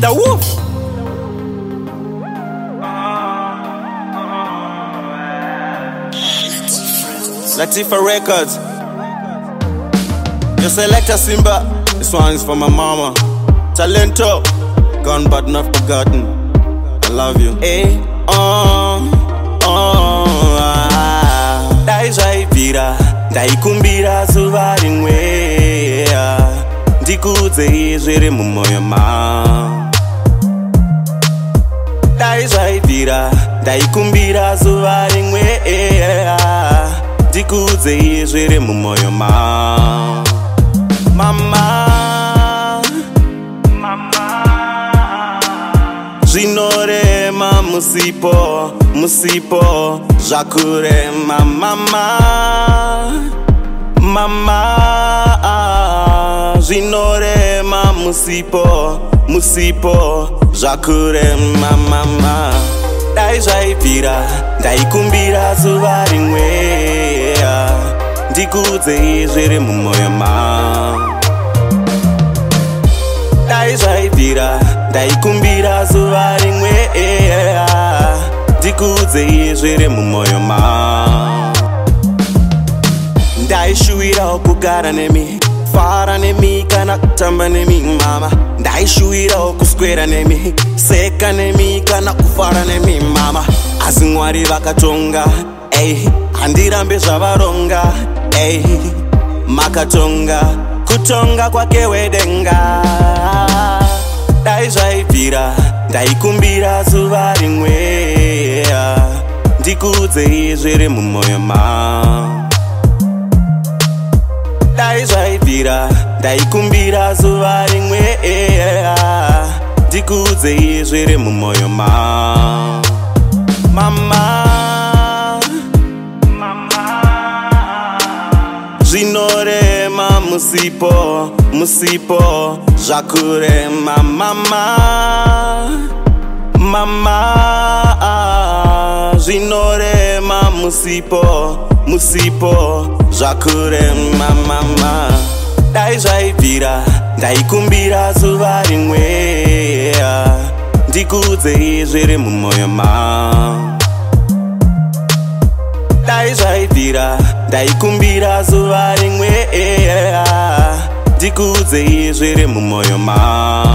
The wolf. Latifa Records. Your selector Simba. This one is for my mama. Talento. Gone but not forgotten. I love you. Hey, oh, oh, uh, uh, ah. Dai zvaibvira ndaikumbira zuva suvarinwe. Ah. ndikuudzei zviri mumwoyo mangu ndakubvira ndaikumbira zuva rimwe eh, ndikuudzeiye zvere mumwoyo ma mama zvinorema musipo musipo zvakurema mama mama zvinorema musipo ah, musipo zvakure mamama dai zvaibvira ndaikumbira zuva rimwe ndikudzei zviri mumwoyo ma dai zvaibvira ndaikumbira zuva rimwe ndikudzei zviri mumwoyo ma ndaishuvirawo kugara nemi kufara nemi kana kutamba nemi mama ndaishuwirawo kuswera nemi seka nemi kana kufara nemi mama asi mwari vakatonga ei handirambe zvavaronga ei makatonga kutonga kwake wedenga dai zvaibvira ndaikumbira zuva rimwe ndikuudzeizviri mumoyo ma dai zvaibvira ndakumbira ndaikumbira zuva rimwe eya ndikuudzei zviri mumwoyo ma mama zvinorema musipo musipo zvakurema mama mama zvinorema musipo musipo zvakurema mama, mama dai zvaibvira ndaikumbira zuva rimwe ndikuudzei zviri mumwoyo mao dai zvaibvira ndaikumbira zuva rimwe ndikuudzei zviri mumwoyo mao